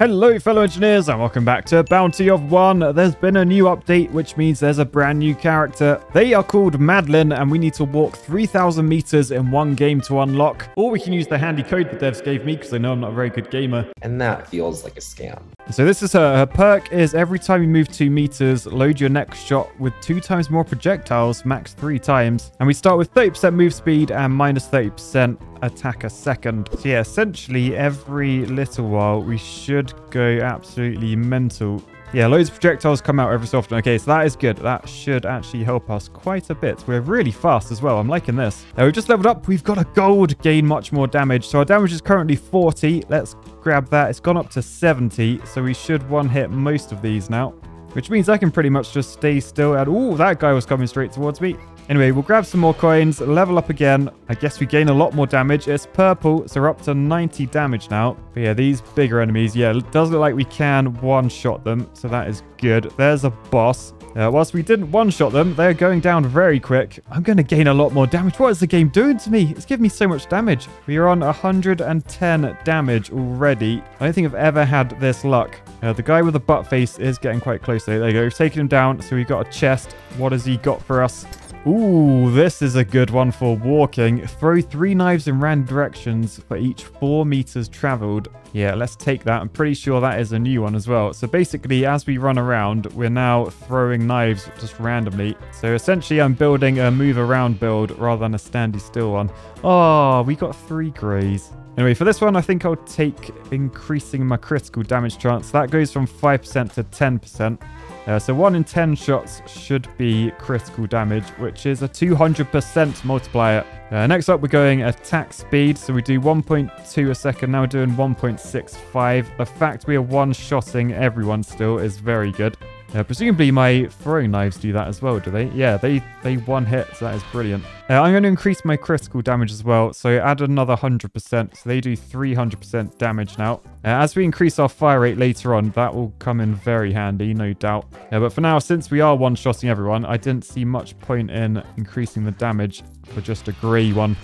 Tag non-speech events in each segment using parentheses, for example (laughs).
Hello fellow engineers and welcome back to Bounty of One. There's been a new update which means there's a brand new character. They are called Madlyn and we need to walk 3000 meters in one game to unlock. Or we can use the handy code the devs gave me because I know I'm not a very good gamer. And that feels like a scam. So this is her, her perk is every time you move two meters, load your next shot with two times more projectiles, max three times. And we start with 30% move speed and minus 30% attack a second. So yeah, essentially every little while we should go absolutely mental. Yeah, loads of projectiles come out every so often. Okay, so that is good. That should actually help us quite a bit. We're really fast as well. I'm liking this. Now, we've just leveled up. We've got a gold, gain much more damage. So our damage is currently 40. Let's grab that. It's gone up to 70. So we should one hit most of these now. Which means I can pretty much just stay still. And oh, that guy was coming straight towards me. Anyway, we'll grab some more coins, level up again. I guess we gain a lot more damage. It's purple, so we're up to 90 damage now. But yeah, these bigger enemies, yeah, it does look like we can one-shot them, so that is good. There's a boss. Uh, whilst we didn't one-shot them, they're going down very quick. I'm going to gain a lot more damage. What is the game doing to me? It's giving me so much damage. We are on 110 damage already. I don't think I've ever had this luck. Uh, the guy with the butt face is getting quite close. There you go. We've taken him down, so we've got a chest. What has he got for us? Ooh, this is a good one for walking. Throw three knives in random directions for each four meters traveled. Yeah, let's take that. I'm pretty sure that is a new one as well. So basically, as we run around, we're now throwing knives just randomly. So essentially, I'm building a move around build rather than a standy still one. Oh, we got three grays. Anyway, for this one, I think I'll take increasing my critical damage chance. That goes from 5% to 10%. Uh, so 1 in 10 shots should be critical damage, which is a 200% multiplier. Uh, next up, we're going attack speed. So we do 1.2 a second. Now we're doing 1.65. The fact we are one-shotting everyone still is very good. Uh, presumably my throwing knives do that as well, do they? Yeah, they, they one hit, so that is brilliant. Uh, I'm going to increase my critical damage as well, so add another 100%, so they do 300% damage now. Uh, as we increase our fire rate later on, that will come in very handy, no doubt. Uh, but for now, since we are one-shotting everyone, I didn't see much point in increasing the damage for just a grey one.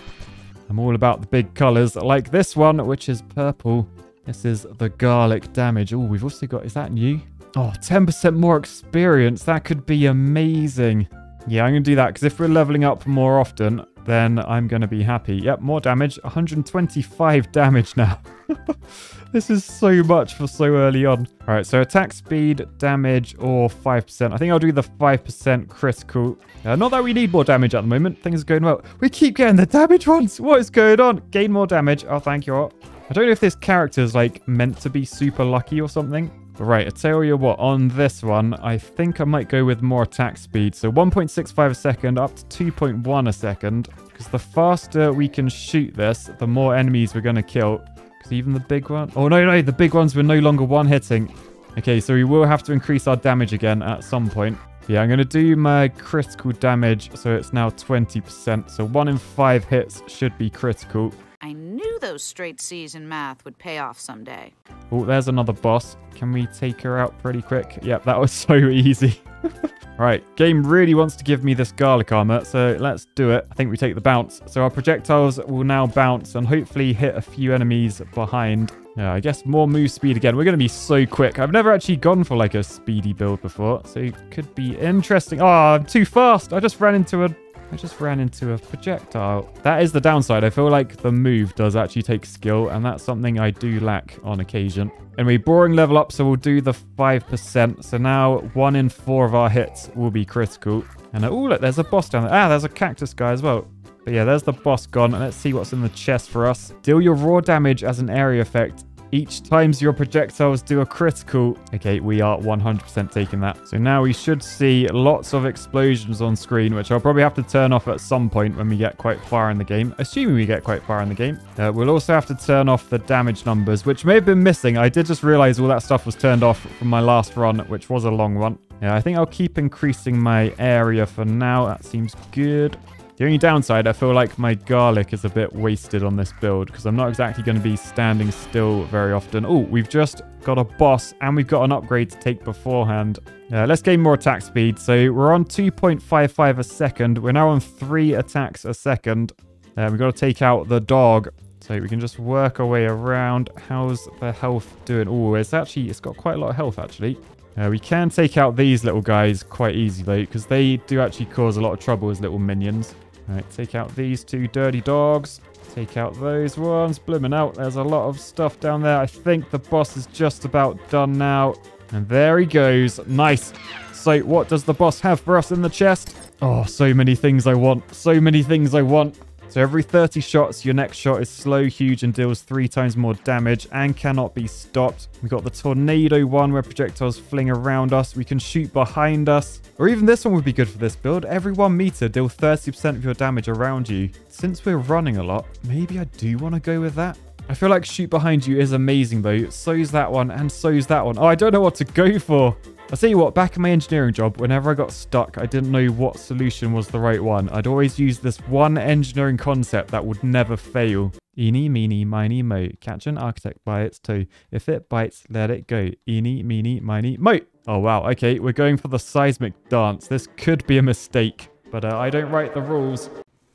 I'm all about the big colours, like this one, which is purple. This is the garlic damage. Oh, we've also got... Is that new? Oh, 10% more experience. That could be amazing. Yeah, I'm going to do that because if we're leveling up more often, then I'm going to be happy. Yep, more damage. 125 damage now. (laughs) this is so much for so early on. All right, so attack speed, damage, or 5%. I think I'll do the 5% critical. Uh, not that we need more damage at the moment. Things are going well. We keep getting the damage ones. What is going on? Gain more damage. Oh, thank you. I don't know if this character is like meant to be super lucky or something. Right, I tell you what, on this one, I think I might go with more attack speed. So 1.65 a second up to 2.1 a second. Because the faster we can shoot this, the more enemies we're going to kill. Because even the big one... Oh, no, no, the big ones were no longer one-hitting. Okay, so we will have to increase our damage again at some point. Yeah, I'm going to do my critical damage, so it's now 20%. So one in five hits should be critical. I knew those straight C's in math would pay off someday. Oh, there's another boss. Can we take her out pretty quick? Yep, that was (laughs) so easy. (laughs) right, game really wants to give me this garlic armor, so let's do it. I think we take the bounce. So our projectiles will now bounce and hopefully hit a few enemies behind. Yeah, I guess more move speed again. We're going to be so quick. I've never actually gone for like a speedy build before, so it could be interesting. Oh, I'm too fast. I just ran into a I just ran into a projectile. That is the downside. I feel like the move does actually take skill, and that's something I do lack on occasion. Anyway, boring level up, so we'll do the 5%. So now one in four of our hits will be critical. And oh, look, there's a boss down there. Ah, there's a cactus guy as well. But yeah, there's the boss gone. And let's see what's in the chest for us. Deal your raw damage as an area effect each times your projectiles do a critical. Okay, we are 100% taking that. So now we should see lots of explosions on screen, which I'll probably have to turn off at some point when we get quite far in the game, assuming we get quite far in the game. Uh, we'll also have to turn off the damage numbers, which may have been missing. I did just realize all that stuff was turned off from my last run, which was a long one. Yeah, I think I'll keep increasing my area for now. That seems good. The only downside, I feel like my garlic is a bit wasted on this build because I'm not exactly going to be standing still very often. Oh, we've just got a boss and we've got an upgrade to take beforehand. Uh, let's gain more attack speed. So we're on 2.55 a second. We're now on three attacks a second. Uh, we've got to take out the dog. So we can just work our way around. How's the health doing? Oh, it's actually, it's got quite a lot of health actually. Uh, we can take out these little guys quite easily though because they do actually cause a lot of trouble as little minions. All right, take out these two dirty dogs. Take out those ones. Blooming out. There's a lot of stuff down there. I think the boss is just about done now. And there he goes. Nice. So what does the boss have for us in the chest? Oh, so many things I want. So many things I want. So every 30 shots, your next shot is slow, huge, and deals three times more damage and cannot be stopped. We've got the tornado one where projectiles fling around us. We can shoot behind us. Or even this one would be good for this build. Every one meter, deal 30% of your damage around you. Since we're running a lot, maybe I do want to go with that. I feel like shoot behind you is amazing though. So's that one and so's that one. Oh, I don't know what to go for. I'll tell you what, back in my engineering job, whenever I got stuck, I didn't know what solution was the right one. I'd always use this one engineering concept that would never fail. Eeny, meeny, miny, mo. Catch an architect by its toe. If it bites, let it go. Eeny, meeny, miny, mo. Oh, wow. Okay, we're going for the seismic dance. This could be a mistake, but uh, I don't write the rules.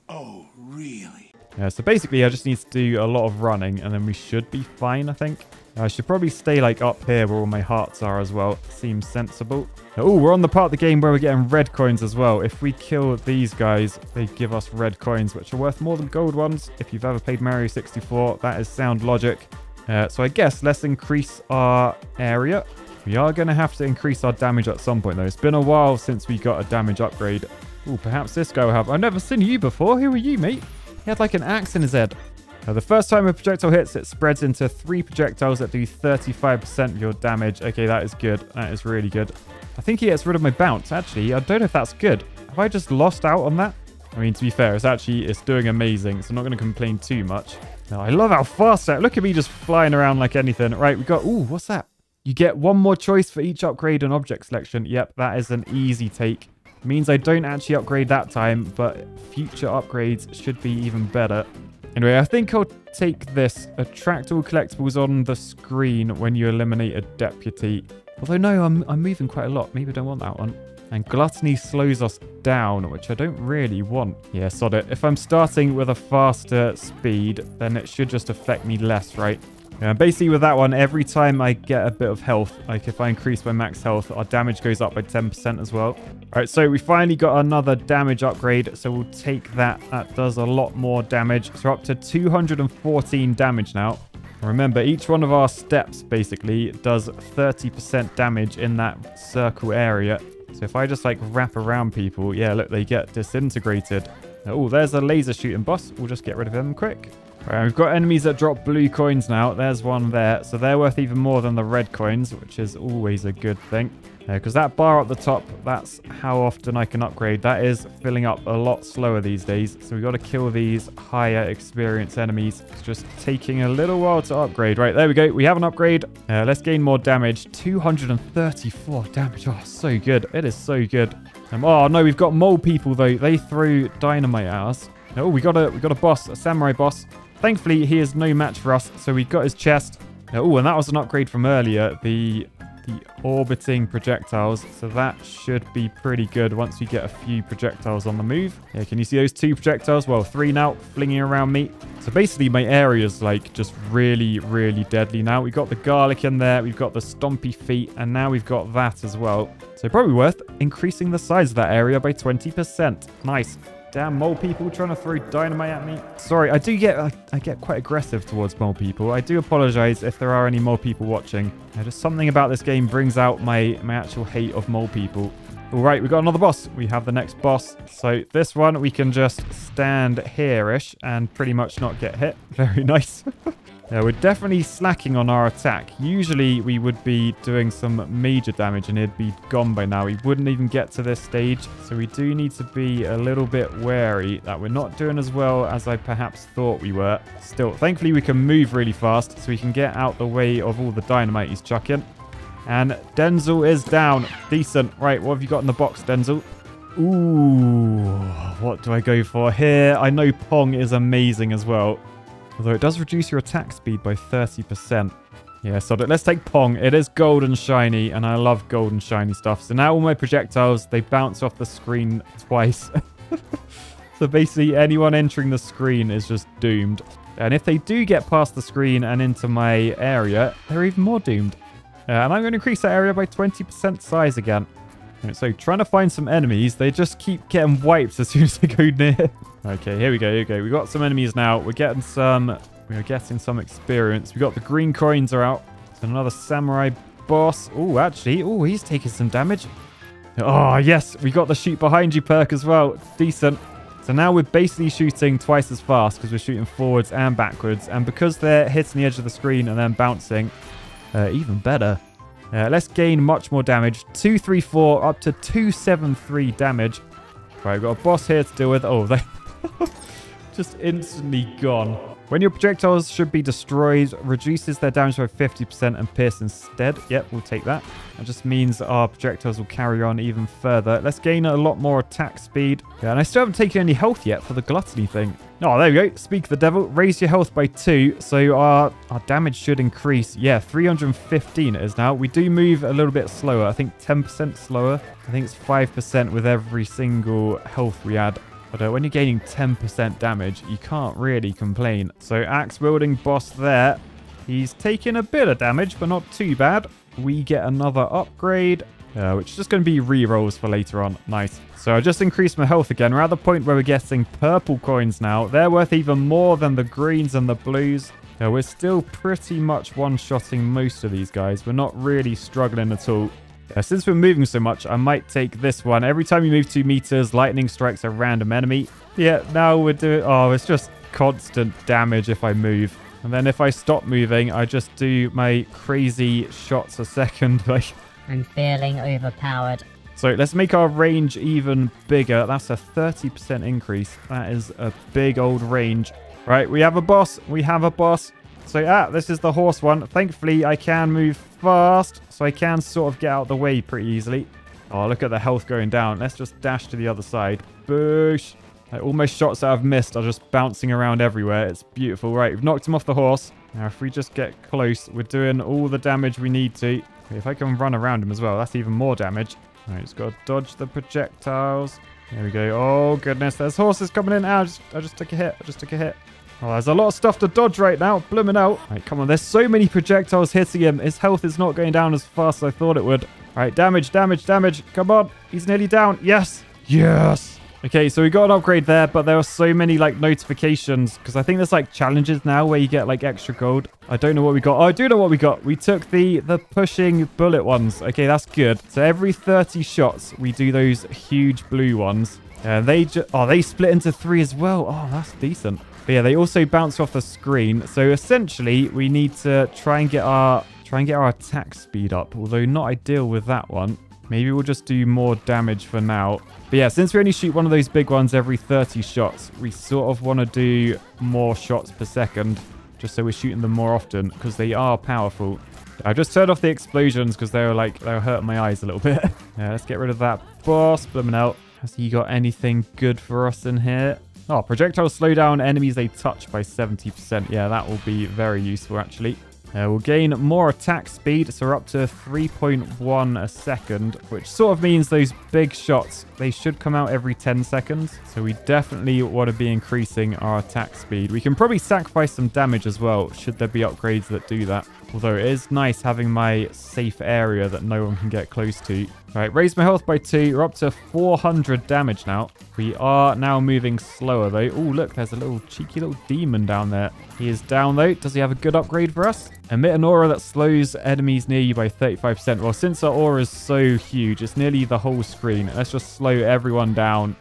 Oh, really? Yeah, so basically I just need to do a lot of running and then we should be fine, I think. I should probably stay like up here where all my hearts are as well. Seems sensible. Oh, we're on the part of the game where we're getting red coins as well. If we kill these guys, they give us red coins, which are worth more than gold ones. If you've ever played Mario 64, that is sound logic. Uh, so I guess let's increase our area. We are going to have to increase our damage at some point, though. It's been a while since we got a damage upgrade. Oh, perhaps this guy will have... I've never seen you before. Who are you, mate? He had like an axe in his head. Now, the first time a projectile hits, it spreads into three projectiles that do 35% of your damage. Okay, that is good. That is really good. I think he gets rid of my bounce, actually. I don't know if that's good. Have I just lost out on that? I mean, to be fair, it's actually it's doing amazing, so I'm not going to complain too much. Now, I love how fast that... Look at me just flying around like anything. Right, we got... Ooh, what's that? You get one more choice for each upgrade and object selection. Yep, that is an easy take. means I don't actually upgrade that time, but future upgrades should be even better. Anyway, I think I'll take this. Attract all collectibles on the screen when you eliminate a deputy. Although, no, I'm, I'm moving quite a lot. Maybe I don't want that one. And Gluttony slows us down, which I don't really want. Yeah, sod it. If I'm starting with a faster speed, then it should just affect me less, right? Yeah, basically with that one, every time I get a bit of health, like if I increase my max health, our damage goes up by 10% as well. All right, so we finally got another damage upgrade, so we'll take that. That does a lot more damage. So up to 214 damage now. Remember, each one of our steps basically does 30% damage in that circle area. So if I just like wrap around people, yeah, look, they get disintegrated. Oh, there's a laser shooting boss. We'll just get rid of him quick. Right, we've got enemies that drop blue coins now. There's one there. So they're worth even more than the red coins, which is always a good thing. Because uh, that bar at the top, that's how often I can upgrade. That is filling up a lot slower these days. So we've got to kill these higher experience enemies. It's just taking a little while to upgrade. Right, there we go. We have an upgrade. Uh, let's gain more damage. 234 damage. Oh, so good. It is so good. Um, oh, no, we've got mole people, though. They threw dynamite at us. Oh, we got a we got a boss, a samurai boss. Thankfully, he is no match for us, so we got his chest. Oh, and that was an upgrade from earlier, the the orbiting projectiles. So that should be pretty good once we get a few projectiles on the move. Yeah, can you see those two projectiles? Well, three now, flinging around me. So basically, my area is like just really, really deadly now. We've got the garlic in there, we've got the stompy feet, and now we've got that as well. So probably worth increasing the size of that area by 20%. Nice. Damn mole people trying to throw dynamite at me. Sorry, I do get I, get quite aggressive towards mole people. I do apologize if there are any mole people watching. Just something about this game brings out my, my actual hate of mole people. All right, we've got another boss. We have the next boss. So this one, we can just stand here-ish and pretty much not get hit. (laughs) Very nice. (laughs) Yeah, we're definitely slacking on our attack. Usually we would be doing some major damage and he'd be gone by now. He wouldn't even get to this stage. So we do need to be a little bit wary that we're not doing as well as I perhaps thought we were. Still, thankfully we can move really fast so we can get out the way of all the dynamite he's chucking. And Denzel is down. Decent. Right, what have you got in the box, Denzel? Ooh, what do I go for here? I know Pong is amazing as well. Although it does reduce your attack speed by 30%. Yeah, so let's take Pong. It is gold and shiny, and I love gold and shiny stuff. So now all my projectiles, they bounce off the screen twice. (laughs) so basically, anyone entering the screen is just doomed. And if they do get past the screen and into my area, they're even more doomed. Uh, and I'm going to increase that area by 20% size again. Right, so trying to find some enemies, they just keep getting wiped as soon as they go near. (laughs) okay, here we go, here we go. We got some enemies now. We're getting some, we're getting some experience. We got the green coins are out. Another samurai boss. Oh, actually, oh, he's taking some damage. Oh, yes, we got the shoot behind you perk as well. Decent. So now we're basically shooting twice as fast because we're shooting forwards and backwards. And because they're hitting the edge of the screen and then bouncing, uh, even better. Uh, let's gain much more damage. 234 up to 273 damage. Right, we've got a boss here to deal with. Oh, (laughs) they (laughs) just instantly gone. When your projectiles should be destroyed, reduces their damage by 50% and pierce instead. Yep, we'll take that. That just means our projectiles will carry on even further. Let's gain a lot more attack speed. Yeah, and I still haven't taken any health yet for the gluttony thing. Oh, there we go. Speak the devil. Raise your health by two, so our, our damage should increase. Yeah, 315 it is now. We do move a little bit slower. I think 10% slower. I think it's 5% with every single health we add. Uh, when you're gaining 10% damage, you can't really complain. So axe wielding boss there. He's taking a bit of damage, but not too bad. We get another upgrade, uh, which is just going to be re-rolls for later on. Nice. So I just increased my health again. We're at the point where we're getting purple coins now. They're worth even more than the greens and the blues. Uh, we're still pretty much one-shotting most of these guys. We're not really struggling at all. Since we're moving so much, I might take this one. Every time you move two meters, lightning strikes a random enemy. Yeah, now we're doing... Oh, it's just constant damage if I move. And then if I stop moving, I just do my crazy shots a second. (laughs) Like, I'm feeling overpowered. So let's make our range even bigger. That's a 30% increase. That is a big old range. Right, we have a boss. We have a boss. So, ah, this is the horse one. Thankfully, I can move fast, so I can sort of get out the way pretty easily. Oh, look at the health going down. Let's just dash to the other side. Boosh. Like, all my shots that I've missed are just bouncing around everywhere. It's beautiful. Right, we've knocked him off the horse. Now, if we just get close, we're doing all the damage we need to. If I can run around him as well, that's even more damage. All right, just got to dodge the projectiles. There we go. Oh, goodness. There's horses coming in. Ah, I just, I just took a hit. I just took a hit. There's a lot of stuff to dodge right now. Blooming out. Right, come on. There's so many projectiles hitting him. His health is not going down as fast as I thought it would. All right, damage, damage, damage. Come on. He's nearly down. Yes. Yes. Okay, so we got an upgrade there, but there are so many like notifications because I think there's like challenges now where you get like extra gold. I don't know what we got. Oh, I do know what we got. We took the the pushing bullet ones. Okay, that's good. So every 30 shots, we do those huge blue ones. And they just, oh, they split into three as well. Oh, that's decent. But yeah, they also bounce off the screen. So essentially, we need to try and get our try and get our attack speed up. Although not ideal with that one. Maybe we'll just do more damage for now. But yeah, since we only shoot one of those big ones every 30 shots, we sort of want to do more shots per second, just so we're shooting them more often, because they are powerful. I just turned off the explosions because they were like, they were hurting my eyes a little (laughs) bit. yeah, let's get rid of that boss. Blooming out. Has he got anything good for us in here? Oh, projectiles slow down enemies they touch by 70%. Yeah, that will be very useful, actually. Uh, we'll gain more attack speed, so we're up to 3.1 a second, which sort of means those big shots, they should come out every 10 seconds. So we definitely want to be increasing our attack speed. We can probably sacrifice some damage as well, should there be upgrades that do that. Although it is nice having my safe area that no one can get close to. Right, raise my health by two. We're up to 400 damage now. We are now moving slower though. Oh, look, there's a little cheeky little demon down there. He is down though. Does he have a good upgrade for us? Emit an aura that slows enemies near you by 35%. Well, since our aura is so huge, it's nearly the whole screen. Let's just slow everyone down.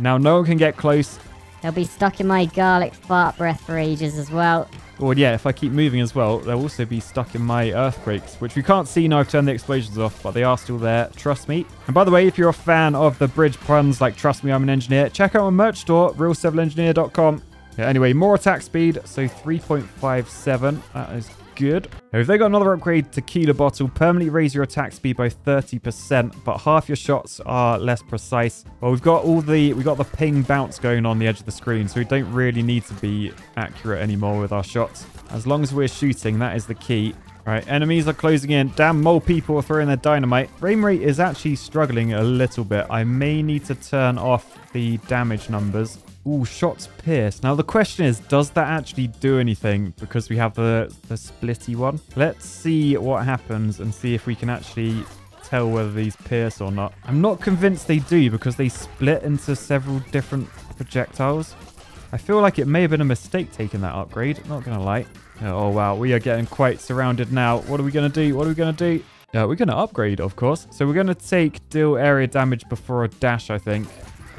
Now, no one can get close. They'll be stuck in my garlic fart breath for ages as well. Or yeah, if I keep moving as well, they'll also be stuck in my earthquakes, which we can't see now I've turned the explosions off, but they are still there. Trust me. And by the way, if you're a fan of the bridge puns like Trust Me, I'm an Engineer, check out my merch store, realcivilengineer.com. Anyway, more attack speed, so 3.57. That is good. Now, if they got another upgrade, Tequila Bottle, permanently raise your attack speed by 30%, but half your shots are less precise. Well, we've got all the, we got the ping bounce going on the edge of the screen, so we don't really need to be accurate anymore with our shots. As long as we're shooting, that is the key. Right, enemies are closing in. Damn, mole people are throwing their dynamite. Frame rate is actually struggling a little bit. I may need to turn off the damage numbers. Ooh, shots pierce. Now the question is, does that actually do anything? Because we have the, the splitty one. Let's see what happens and see if we can actually tell whether these pierce or not. I'm not convinced they do because they split into several different projectiles. I feel like it may have been a mistake taking that upgrade. Not going to lie. Oh, wow. We are getting quite surrounded now. What are we going to do? What are we going to do? Uh, we're going to upgrade, of course. So we're going to take deal area damage before a dash, I think.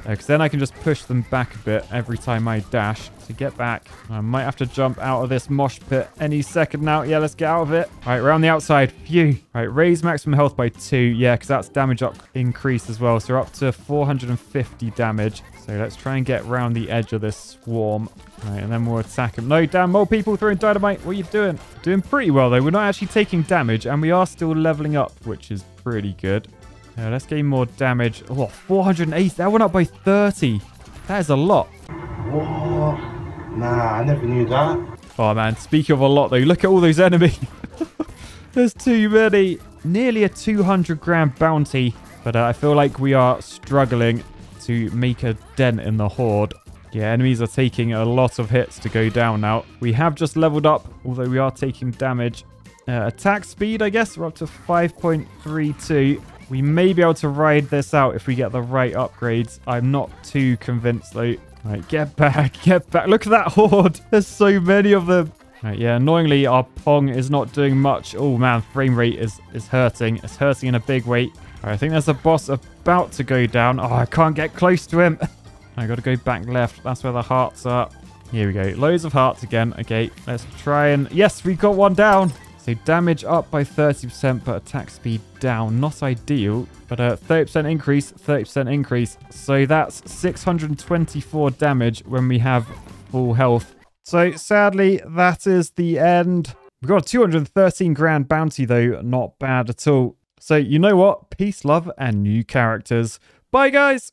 Because uh, then I can just push them back a bit every time I dash to get back. I might have to jump out of this mosh pit any second now. Yeah, let's get out of it. All right, we're the outside. Phew. All right, raise maximum health by two. Yeah, because that's damage up increase as well. So we're up to 450 damage. So let's try and get around the edge of this swarm. Right, and then we'll attack him. No, damn, more people throwing dynamite. What are you doing? Doing pretty well, though. We're not actually taking damage, and we are still leveling up, which is pretty good. Yeah, let's gain more damage. Oh, 480. That went up by 30. That is a lot. What? Nah, I never knew that. Oh, man. Speaking of a lot, though, look at all those enemies. (laughs) There's too many. Nearly a 200 grand bounty. But uh, I feel like we are struggling to make a dent in the horde. Yeah, enemies are taking a lot of hits to go down now. We have just leveled up, although we are taking damage. Uh, attack speed, I guess, we're up to 5.32. We may be able to ride this out if we get the right upgrades. I'm not too convinced though. Right, get back, (laughs) get back. Look at that horde. (laughs) There's so many of them. Right, yeah, annoyingly, our Pong is not doing much. Oh, man, frame rate is, is hurting. It's hurting in a big way. I think there's a boss about to go down. Oh, I can't get close to him. (laughs) I got to go back left. That's where the hearts are. Here we go. Loads of hearts again. Okay, let's try and... Yes, we got one down. So damage up by 30%, but attack speed down. Not ideal, but a 30% increase, 30% increase. So that's 624 damage when we have full health. So sadly, that is the end. We've got a 213 grand bounty though. Not bad at all. So you know what? Peace, love, and new characters. Bye, guys!